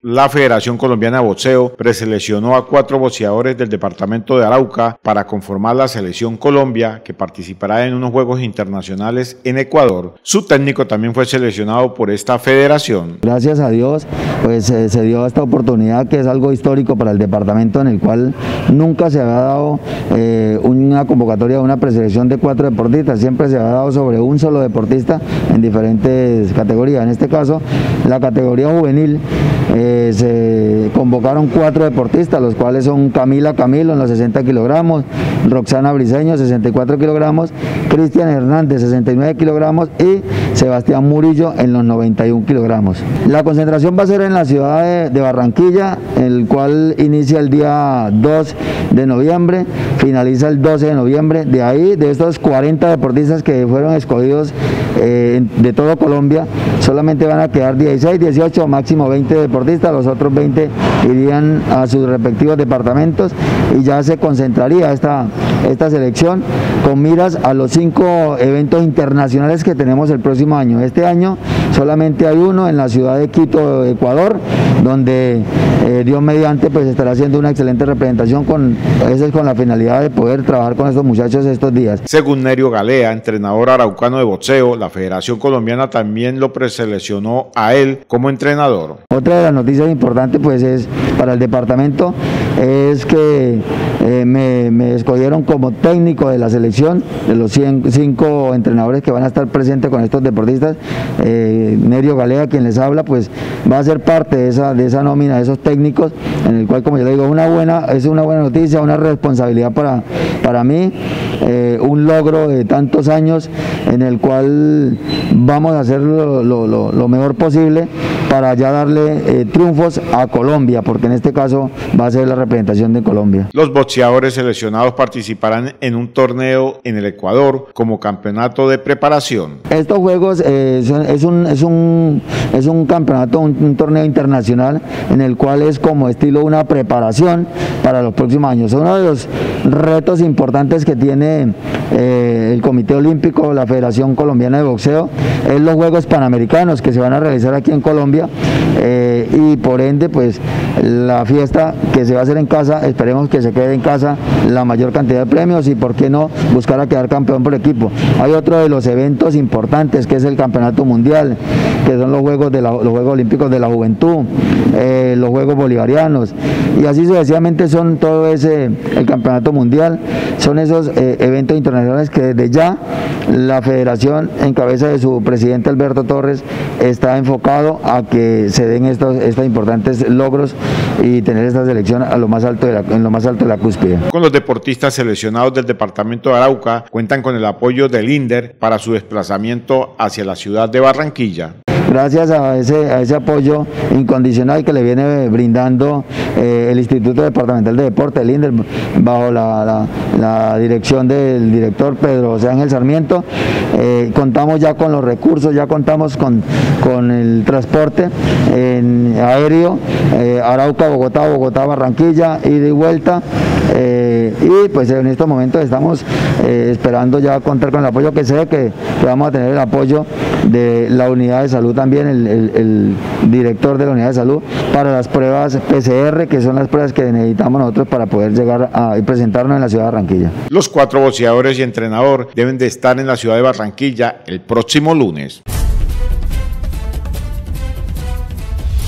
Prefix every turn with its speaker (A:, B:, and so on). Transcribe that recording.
A: La Federación Colombiana de Boxeo preseleccionó a cuatro boxeadores del departamento de Arauca para conformar la Selección Colombia que participará en unos Juegos Internacionales en Ecuador. Su técnico también fue seleccionado por esta federación.
B: Gracias a Dios, pues eh, se dio esta oportunidad que es algo histórico para el departamento en el cual nunca se había dado eh, una convocatoria de una preselección de cuatro deportistas, siempre se había dado sobre un solo deportista en diferentes categorías. En este caso, la categoría juvenil eh, se convocaron cuatro deportistas, los cuales son Camila Camilo en los 60 kilogramos, Roxana Briseño 64 kilogramos, Cristian Hernández 69 kilogramos y Sebastián Murillo en los 91 kilogramos. La concentración va a ser en la ciudad de, Barranquilla, el cual inicia el día 2 de noviembre, finaliza el 12 de noviembre. De ahí, de estos 40 deportistas que fueron escogidos eh, de todo Colombia, solamente van a quedar 16, 18, máximo 20 deportistas, los otros 20 irían a sus respectivos departamentos y ya se concentraría esta, esta selección con miras a los cinco eventos internacionales que tenemos el próximo año. Este año solamente hay uno en la ciudad de Quito, Ecuador, donde eh, Dios mediante pues estará haciendo una excelente representación con, es con la finalidad de poder trabajar con estos muchachos estos días.
A: Según Nerio Galea, entrenador araucano de boxeo, la Federación Colombiana también lo preseleccionó a él como entrenador.
B: Otra de las noticias importantes pues es para el departamento es que eh, me, escogieron como técnico de la selección, de los cinco entrenadores que van a estar presentes con estos deportistas. Eh, Nerio Galea, quien les habla, pues va a ser parte de esa, de esa nómina de esos técnicos, en el cual, como yo le digo, una buena, es una buena noticia, una responsabilidad para, para mí, eh, un logro de tantos años en el cual vamos a hacer lo mejor posible para ya darle eh, triunfos a Colombia, porque en este caso va a ser la representación de Colombia.
A: Los boxeadores seleccionados participarán en un torneo en el Ecuador como campeonato de preparación.
B: Estos juegos eh, es, un, es, un, es un campeonato, un, torneo internacional en el cual es como estilo una preparación para los próximos años. Uno de los retos importantes que tiene eh, el Comité Olímpico, la Federación Colombiana de Boxeo, es los Juegos Panamericanos que se van a realizar aquí en Colombia eh, y por ende pues la fiesta que se va a hacer en casa, esperemos que se quede en casa la mayor cantidad de premios y por qué no buscar a quedar campeón por equipo. Hay otro de los eventos importantes que es el Campeonato Mundial, que son los Juegos, de los Juegos Olímpicos de la Juventud, eh, los Juegos Bolivarianos y así sucesivamente son todo ese, el Campeonato Mundial, son esos eh, eventos internacionales que desde ya la federación en cabeza de su presidente Alberto Torres está enfocado a que se den estos, estos importantes logros y tener esta selección a lo más alto en lo más alto de la cúspide.
A: Con los deportistas seleccionados del departamento de Arauca cuentan con el apoyo del INDER para su desplazamiento hacia la ciudad de Barranquilla
B: gracias a ese, apoyo incondicional que le viene brindando eh, el Instituto Departamental de Deporte, el INDER, bajo la, dirección del director Pedro José Ángel Sarmiento, eh, contamos ya con los recursos, ya contamos con, con el transporte en aéreo, eh, Arauca, Bogotá, Bogotá, Barranquilla, ida y vuelta. Y pues en estos momentos estamos esperando ya contar con el apoyo que sé que, que vamos a tener el apoyo de la unidad de salud también, el, director de la unidad de salud, para las pruebas PCR, que son las pruebas que necesitamos nosotros para poder llegar a presentarnos en la ciudad de Barranquilla.
A: Los cuatro boxeadores y entrenador deben de estar en la ciudad de Barranquilla el próximo lunes.